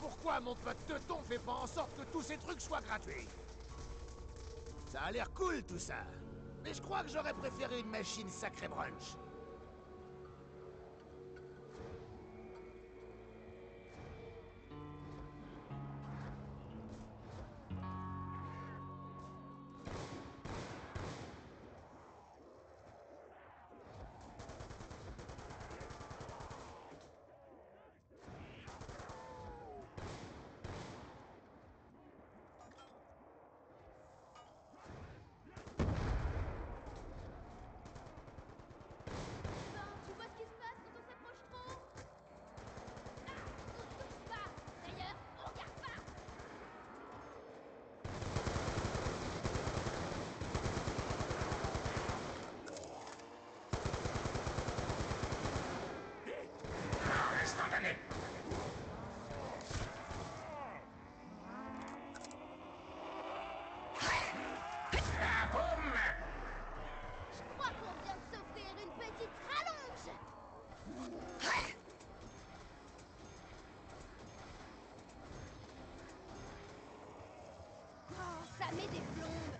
pourquoi mon pote Teuton fait pas en sorte que tous ces trucs soient gratuits? Ça a l'air cool tout ça. Mais je crois que j'aurais préféré une machine sacrée brunch. jamais des plombes